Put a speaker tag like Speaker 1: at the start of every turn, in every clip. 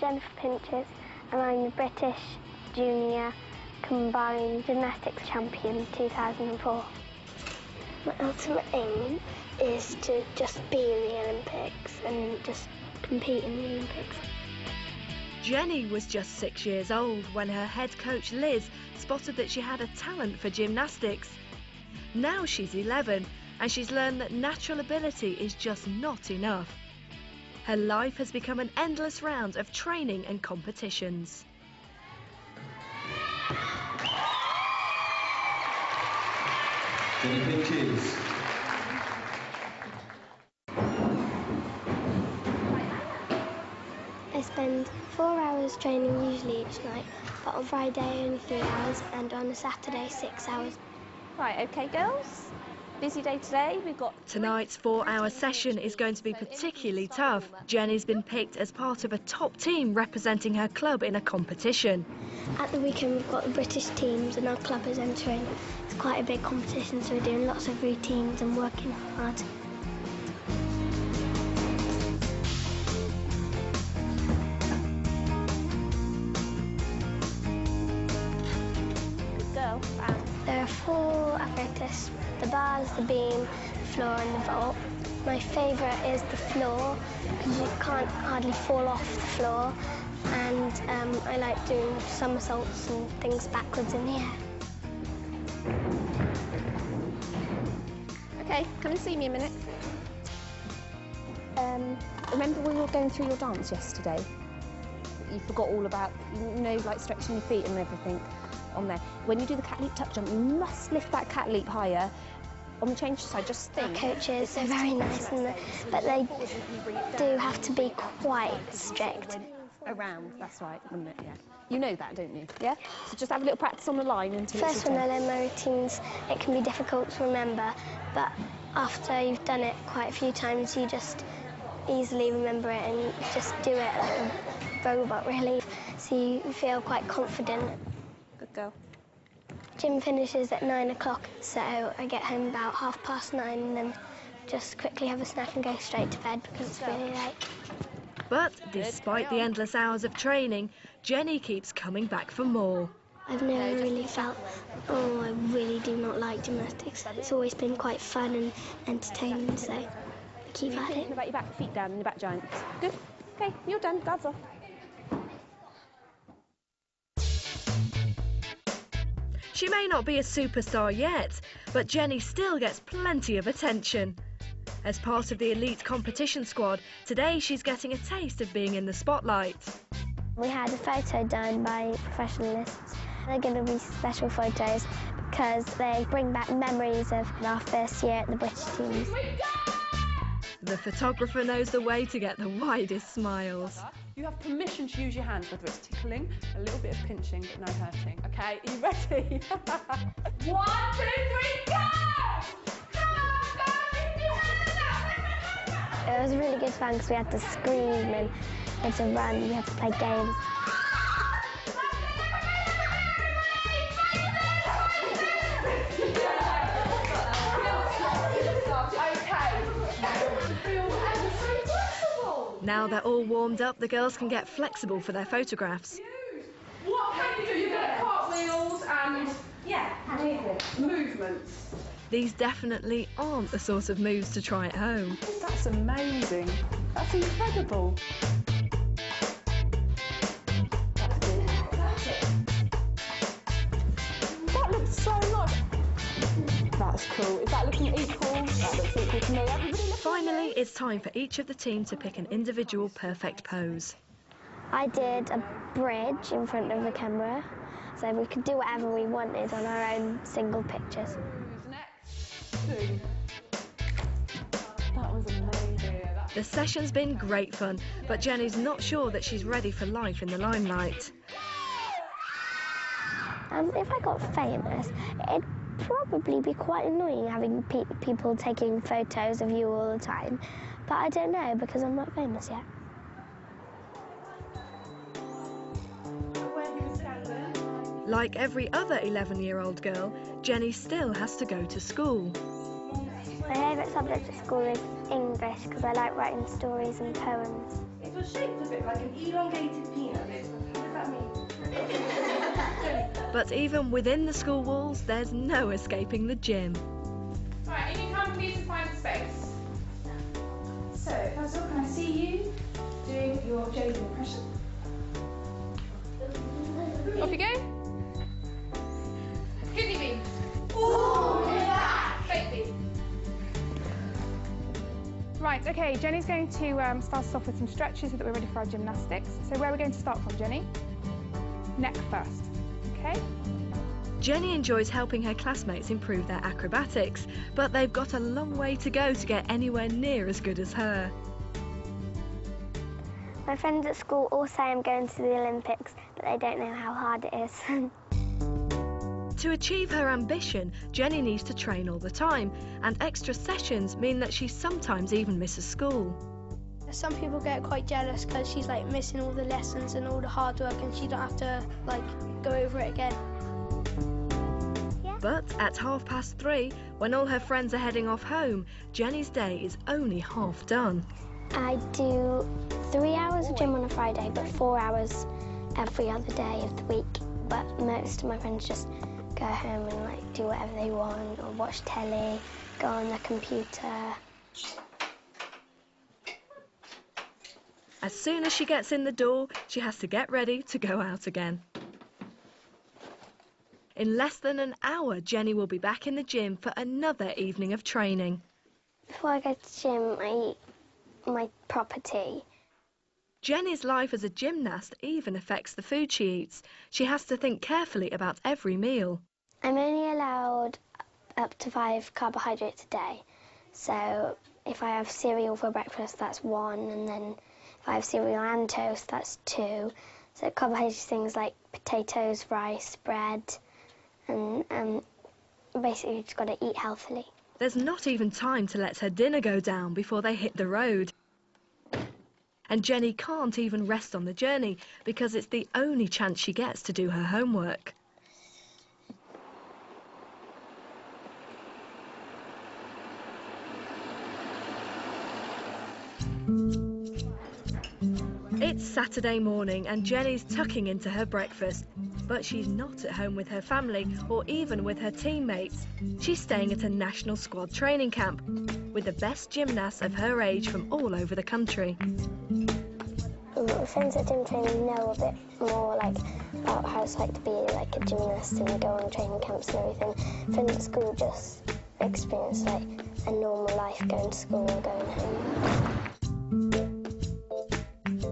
Speaker 1: Jennifer Pinches and I'm the British Junior Combined Gymnastics Champion 2004. My ultimate aim is to just be in the Olympics and just compete in the Olympics.
Speaker 2: Jenny was just six years old when her head coach Liz spotted that she had a talent for gymnastics. Now she's 11 and she's learned that natural ability is just not enough. Her life has become an endless round of training and competitions.
Speaker 3: Jenny Pinches.
Speaker 1: I spend four hours training usually each night, but on Friday only three hours and on a Saturday six hours.
Speaker 4: Right, okay, girls. Busy day today. We've got
Speaker 2: Tonight's four-hour session is going to be particularly tough. Jenny's been picked as part of a top team representing her club in a competition.
Speaker 1: At the weekend we've got the British teams and our club is entering. It's quite a big competition so we're doing lots of routines and working hard. Apparatus, the bars, the beam, the floor and the vault. My favourite is the floor because you can't hardly fall off the floor and um, I like doing somersaults and things backwards in the air.
Speaker 4: okay, come and see me a minute.
Speaker 1: Um,
Speaker 4: Remember when we were going through your dance yesterday? You forgot all about, you know, like stretching your feet and everything on there. When you do the cat leap tuck jump, you must lift that cat leap higher. On the change side, just
Speaker 1: our
Speaker 4: think.
Speaker 1: coaches are very nice and the, but they do have to be quite strict.
Speaker 4: Around, that's right, wouldn't it? Yeah. You know that, don't you? Yeah? So just have a little practice on the line until
Speaker 1: First
Speaker 4: it's
Speaker 1: when
Speaker 4: your
Speaker 1: I learn my routines, it can be difficult to remember, but after you've done it quite a few times, you just easily remember it and just do it like a robot, really. So you feel quite confident.
Speaker 4: Good girl.
Speaker 1: Gym finishes at nine o'clock, so I get home about half past nine and then just quickly have a snack and go straight to bed because it's really late.
Speaker 2: But despite the endless hours of training, Jenny keeps coming back for more.
Speaker 1: I've never really felt, oh, I really do not like gymnastics. It's always been quite fun and entertaining, so I keep at it.
Speaker 4: About your back feet down and your back giants. Good. Okay, you're done. Guards off.
Speaker 2: She may not be a superstar yet, but Jenny still gets plenty of attention. As part of the elite competition squad, today she's getting a taste of being in the spotlight.
Speaker 1: We had a photo done by professionalists. They're going to be special photos because they bring back memories of our first year at the British teams.
Speaker 2: Oh The photographer knows the way to get the widest smiles.
Speaker 5: You have permission to use your hands, whether it's tickling, a little bit of pinching, but no hurting. Okay, are you ready? One, two, three, go! Come on, go! Lift your hands up!
Speaker 1: It was really good fun because we had to scream and we had to run, we had to play games.
Speaker 2: Now they're all warmed up, the girls can get flexible for their photographs.
Speaker 5: What can you do? You get cartwheels and yeah, movements.
Speaker 2: These definitely aren't the sort of moves to try at home.
Speaker 5: That's amazing. That's incredible. That's cool. Is that looking equal? That looks equal to me. Everybody look
Speaker 2: Finally, it's time for each of the team to pick an individual perfect pose.
Speaker 1: I did a bridge in front of the camera, so we could do whatever we wanted on our own single pictures.
Speaker 5: Who's next? Two. That was amazing.
Speaker 2: The session's been great fun, but Jenny's not sure that she's ready for life in the limelight.
Speaker 1: Um, if I got famous, it'd probably be quite annoying having pe- people taking photos of you all the time. But I don't know because I'm not famous yet.
Speaker 2: Like every other 11 year old girl, Jenny still has to go to school.
Speaker 1: My favourite subject at school is English because I like writing stories and poems.
Speaker 5: you're shaped a bit like an elongated peanut.
Speaker 2: But even within the school walls, there's no escaping the gym.
Speaker 5: Right, and come please to find space. So, first of all, can I see you doing your Jade impression? Off you go. Kidney bean. Ooh, yeah. Fake bean. Right, okay, Jenny's going to um, start us off with some stretches so that we're ready for our gymnastics. So where are we going to start from, Jenny? Neck first, okay?
Speaker 2: Jenny enjoys helping her classmates improve their acrobatics, but they've got a long way to go to get anywhere near as good as her.
Speaker 1: My friends at school all say I'm going to the Olympics, but they don't know how hard it is.
Speaker 2: To achieve her ambition, Jenny needs to train all the time, and extra sessions mean that she sometimes even misses school.
Speaker 6: Some people get quite jealous because she's like missing all the lessons and all the hard work and she don't have to like go over it again.
Speaker 2: But at half past three, when all her friends are heading off home, Jenny's day is only half done.
Speaker 1: I do three hours of gym on a Friday, but four hours every other day of the week. But most of my friends just go home and like do whatever they want or watch telly, go on the computer.
Speaker 2: As soon as she gets in the door, she has to get ready to go out again. In less than an hour, Jenny will be back in the gym for another evening of training.
Speaker 1: Before I go to the gym, I eat my proper tea.
Speaker 2: Jenny's life as a gymnast even affects the food she eats. She has to think carefully about every meal.
Speaker 1: I'm only allowed up to five carbohydrates a day. So if I have cereal for breakfast, that's one, and then have cereal and toast, that's two. So carbohydrates things like potatoes, rice, bread, and um, basically you just got to eat healthily.
Speaker 2: There's not even time to let her dinner go down before they hit the road. And Jenny can't even rest on the journey because it's the only chance she gets to do her homework. It's Saturday morning and Jenny's tucking into her breakfast, but she's not at home with her family or even with her teammates. She's staying at a national squad training camp with the best gymnasts of her age from all over the country.
Speaker 1: Mm, My friends at gym training know a bit more like about how it's like to be like a gymnast and go on training camps and everything. Friends at school just experience like a normal life going to school and going home.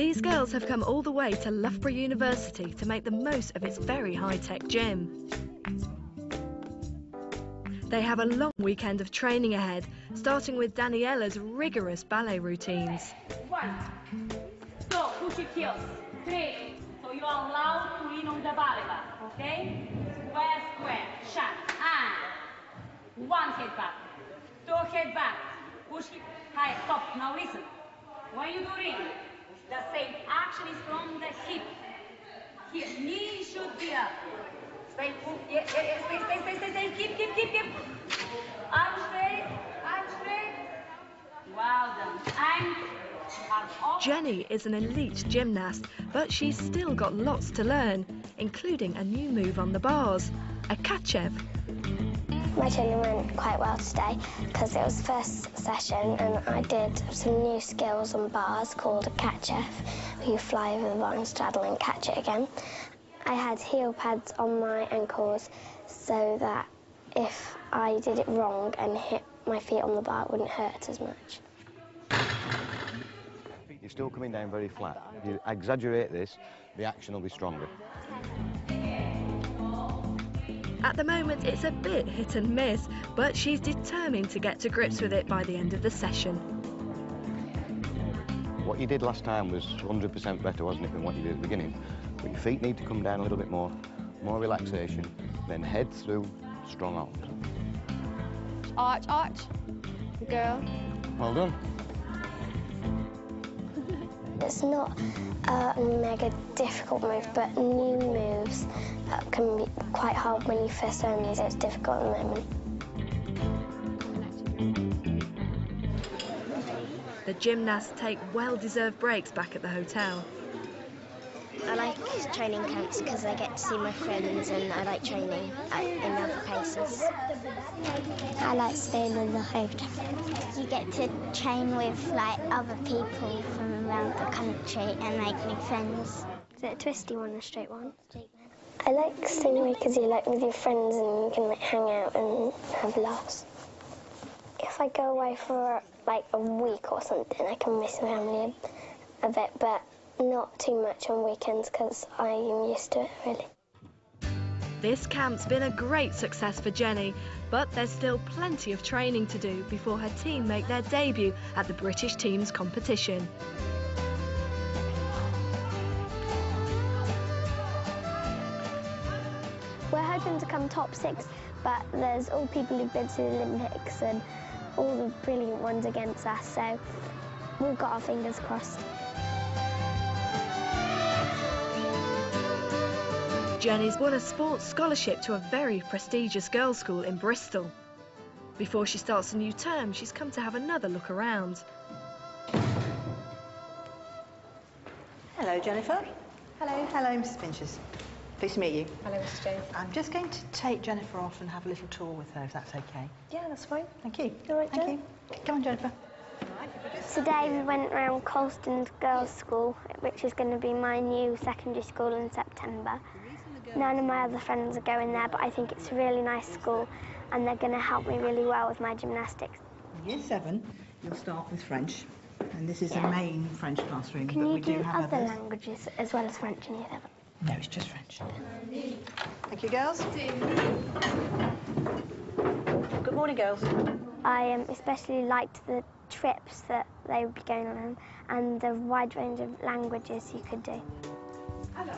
Speaker 2: These girls have come all the way to Loughborough University to make the most of its very high-tech gym. They have a long weekend of training ahead, starting with Daniella's rigorous ballet routines.
Speaker 7: One. So, push your heels. Three. So you are allowed to lean on the ballet bar, okay? Square, square. Shut. And. One head back. Two head back. Push it. Hi, stop. Now listen. When you do ring, the same action is from the hip. Here, knee should be up. Stay, oh, yeah, yeah, yeah, stay, stay, stay, stay, stay, keep, keep, keep, keep. Arm straight, arm straight. Well done. And.
Speaker 2: Jenny is an elite gymnast, but she's still got lots to learn, including a new move on the bars, a Tkachev.
Speaker 1: My training went quite well today because it was the first session and I did some new skills on bars called a Tkachev, where you fly over the bar and straddle and catch it again. I had heel pads on my ankles so that if I did it wrong and hit my feet on the bar, it wouldn't hurt as much.
Speaker 8: You're still coming down very flat. If you exaggerate this, the action will be stronger.
Speaker 2: At the moment, it's a bit hit and miss, but she's determined to get to grips with it by the end of the session.
Speaker 8: What you did last time was 100% better, wasn't it, than what you did at the beginning? But your feet need to come down a little bit more, more relaxation, then head through, strong arms.
Speaker 6: Arch, arch. Girl.
Speaker 8: Well done.
Speaker 1: It's not a mega difficult move, but new moves uh, can be quite hard when you first learn these. It's difficult at the moment.
Speaker 2: the gymnasts take well-deserved breaks back at the hotel.
Speaker 1: I like training camps because I get to see my friends and I like training in other places. I like staying in the hotel. You get to train with like other people from around the country and make new friends. Is it a twisty one or a straight one? I like Stingray because you like with your friends and you can like hang out and have laughs. If I go away for like a week or something, I can miss my family a, a bit, but not too much on weekends because I am used to it really.
Speaker 2: This camp's been a great success for Jenny, but there's still plenty of training to do before her team make their debut at the British Teams competition.
Speaker 1: We're hoping to come top six, but there's all people who've been to the Olympics and all the brilliant ones against us, so we've got our fingers crossed.
Speaker 2: Jenny's won a sports scholarship to a very prestigious girls' school in Bristol. Before she starts a new term, she's come to have another look around.
Speaker 9: Hello, Jennifer.
Speaker 4: Hello.
Speaker 9: Hello, Mrs. Pinches. Pleased to meet you.
Speaker 4: Hello, Mrs. James.
Speaker 9: I'm just going to take Jennifer off and have a little tour with her, if that's okay.
Speaker 4: Yeah, that's fine.
Speaker 9: Thank you.
Speaker 1: All right,
Speaker 9: Thank
Speaker 1: Jen.
Speaker 9: you. Come on, Jennifer.
Speaker 1: Today we went around Colston's Girls' School, which is going to be my new secondary school in September. None of my other friends are going there, but I think it's a really nice school and they're going to help me really well with my gymnastics.
Speaker 9: Year seven, you'll start with French. And this is
Speaker 1: Yeah.
Speaker 9: the main French classroom,
Speaker 1: Can
Speaker 9: but
Speaker 1: you
Speaker 9: we
Speaker 1: do,
Speaker 9: do have
Speaker 1: other
Speaker 9: others.
Speaker 1: languages as well as French in year seven?
Speaker 9: No, it's just French. Thank you, girls. Good morning, girls.
Speaker 1: I um, especially liked the trips that they would be going on and the wide range of languages you could do. Hello.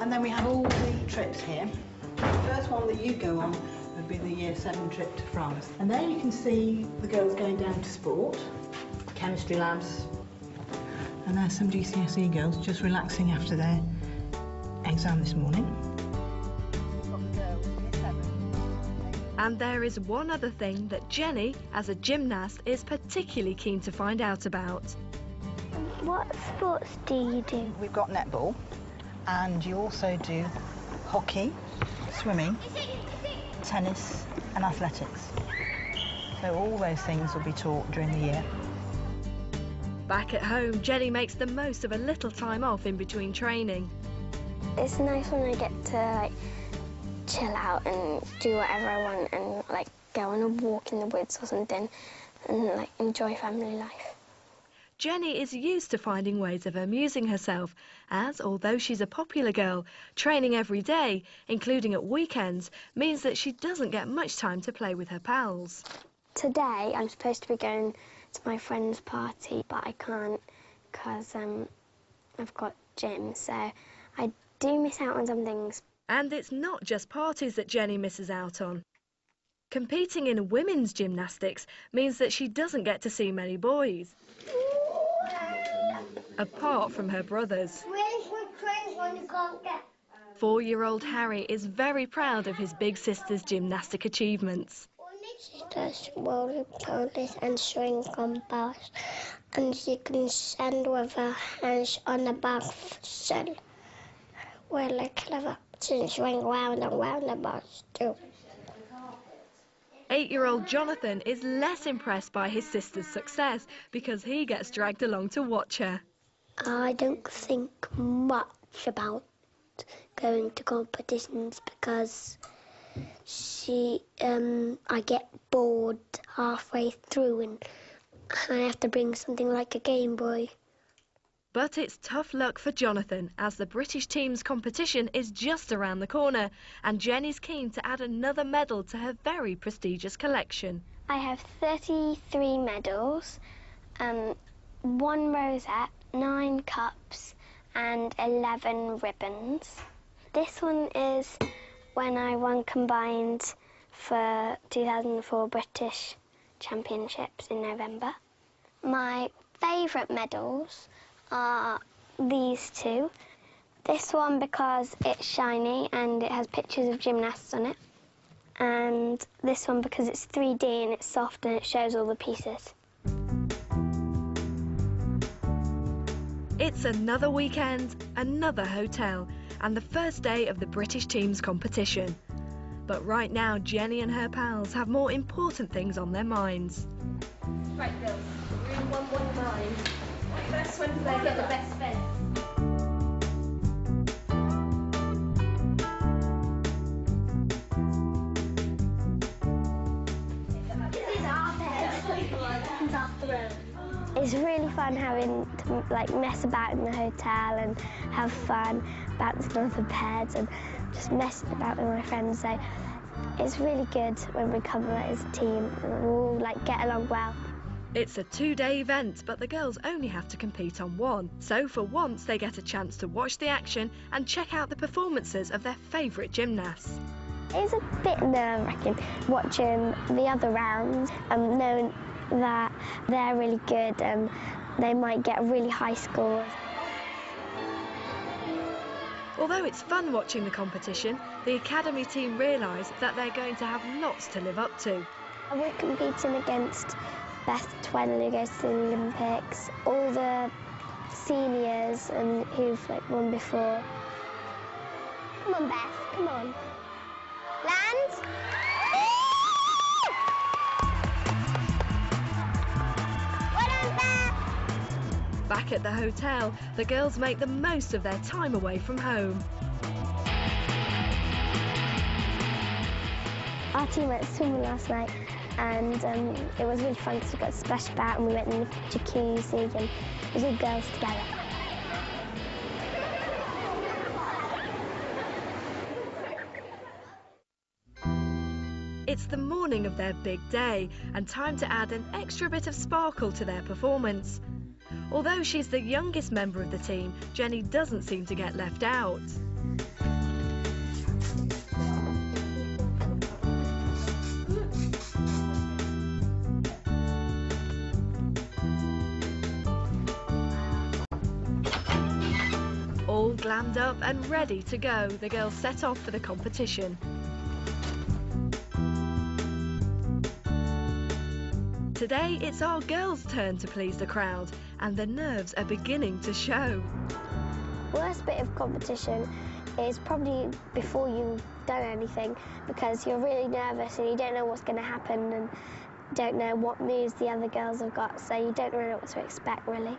Speaker 9: And then we have all the trips here. The first one that you go on would be the year seven trip to France. And there you can see the girls going down to sport, chemistry labs. And there's some GCSE girls just relaxing after their exam this morning.
Speaker 2: And there is one other thing that Jenny, as a gymnast, is particularly keen to find out about.
Speaker 1: What sports do you do?
Speaker 9: We've got netball, and you also do hockey, swimming, tennis, and athletics. So all those things will be taught during the year.
Speaker 2: Back at home, Jenny makes the most of a little time off in between training.
Speaker 1: It's nice when I get to like chill out and do whatever I want and like go on a walk in the woods or something and like enjoy family life.
Speaker 2: Jenny is used to finding ways of amusing herself, as although she's a popular girl, training every day, including at weekends, means that she doesn't get much time to play with her pals.
Speaker 1: Today I'm supposed to be going to my friend's party, but I can't because um, I've got gym, so I do miss out on some things.
Speaker 2: And it's not just parties that Jenny misses out on. Competing in women's gymnastics means that she doesn't get to see many boys, apart from her brothers. Four-year-old Harry is very proud of his big sister's gymnastic achievements.
Speaker 1: She does roller ponies and swing on bars, and she can stand with her hands on the bar so really clever. She can swing round and round the bars too.
Speaker 2: Eight-year-old Jonathan is less impressed by his sister's success because he gets dragged along to watch her.
Speaker 1: I don't think much about going to competitions because she, um, I get bored halfway through and I have to bring something like a Game Boy.
Speaker 2: But it's tough luck for Jonathan as the British team's competition is just around the corner and Jenny's keen to add another medal to her very prestigious collection.
Speaker 1: I have 33 medals, um, one rosette, nine cups, and 11 ribbons. This one is when I won combined for 2004 British Championships in November. My favourite medals are these two. This one because it's shiny and it has pictures of gymnasts on it. And this one because it's 3D and it's soft and it shows all the pieces.
Speaker 2: It's another weekend, another hotel, and the first day of the British team's competition. But right now, Jenny and her pals have more important things on their minds.
Speaker 1: Right, girls, we're in one one nine. First one to get the best fence. This is our bed. It's really fun having to like mess about in the hotel and have fun bouncing on the beds and just messing about with my friends. So it's really good when we come as a team and we all like get along well.
Speaker 2: It's a two day event, but the girls only have to compete on one. So for once, they get a chance to watch the action and check out the performances of their favourite gymnasts.
Speaker 1: It's a bit nerve wracking watching the other rounds and knowing that they're really good and they might get really high scores.
Speaker 2: Although it's fun watching the competition, the academy team realise that they're going to have lots to live up to.
Speaker 1: We're competing against Beth Tweddle who goes to the Olympics, all the seniors and who've like won before. Come on, Beth, come on. Land!
Speaker 2: Back at the hotel, the girls make the most of their time away from home.
Speaker 1: Our team went swimming last night and um, it was really fun because we got splashed about and we went in the jacuzzi and it was all girls together.
Speaker 2: It's the morning of their big day and time to add an extra bit of sparkle to their performance. Although she's the youngest member of the team, Jenny doesn't seem to get left out. All glammed up and ready to go, the girls set off for the competition. Today it's our girls' turn to please the crowd, and the nerves are beginning to show.
Speaker 1: Worst bit of competition is probably before you've done anything because you're really nervous and you don't know what's going to happen and don't know what moves the other girls have got, so you don't really know what to expect really.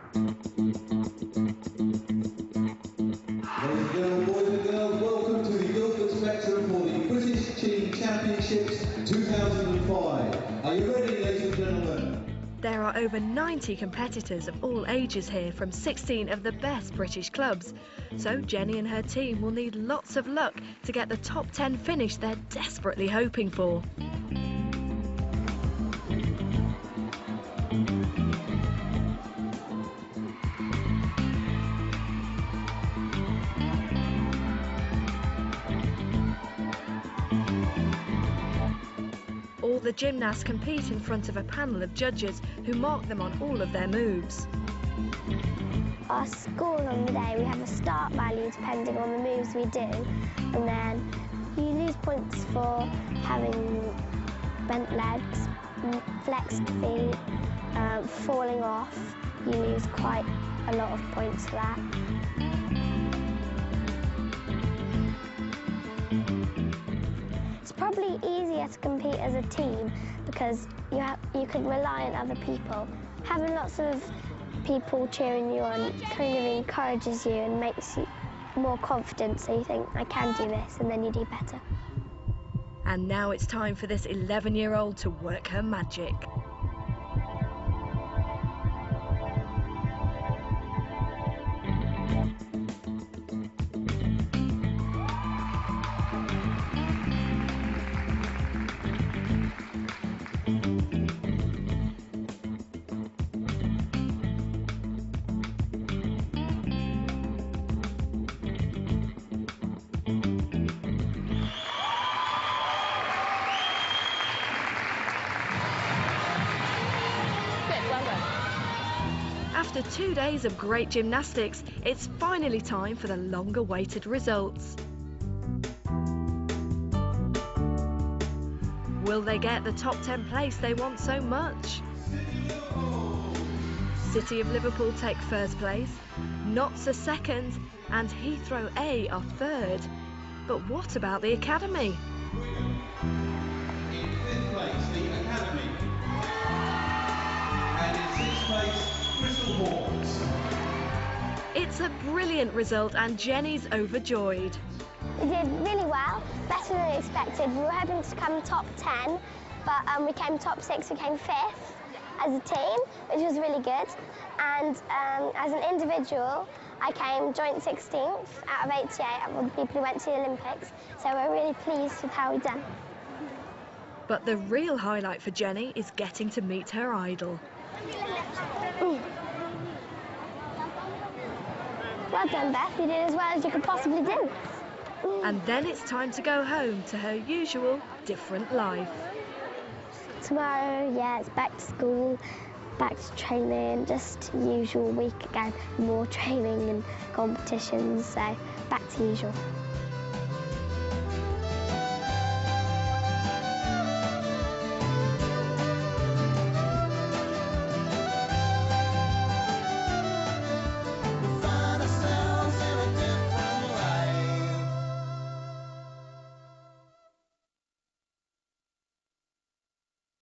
Speaker 3: Are
Speaker 2: over 90 competitors of all ages here from 16 of the best British clubs. So Jenny and her team will need lots of luck to get the top 10 finish they're desperately hoping for. The gymnasts compete in front of a panel of judges who mark them on all of their moves.
Speaker 1: Our score on the day, we have a start value depending on the moves we do, and then you lose points for having bent legs, flexed feet, um, falling off. You lose quite a lot of points for that. Probably easier to compete as a team because you have, you can rely on other people. Having lots of people cheering you on kind of encourages you and makes you more confident so you think I can do this and then you do better.
Speaker 2: And now it's time for this 11 year old to work her magic. Two days of great gymnastics, it's finally time for the long awaited results. Will they get the top 10 place they want so much? City of Liverpool take first place, Notts are second, and Heathrow A are third. But what about the Academy?
Speaker 3: Place, the Academy. And in sixth place.
Speaker 2: It's a brilliant result, and Jenny's overjoyed.
Speaker 1: We did really well, better than expected. We were hoping to come top 10, but um, we came top six, we came fifth as a team, which was really good. And um, as an individual, I came joint 16th out of 88 of all the people who went to the Olympics. So we're really pleased with how we've done.
Speaker 2: But the real highlight for Jenny is getting to meet her idol.
Speaker 1: Well done, Beth. You did as well as you could possibly do.
Speaker 2: And then it's time to go home to her usual different life.
Speaker 1: Tomorrow, yeah, it's back to school, back to training, just usual week again. More training and competitions, so back to usual.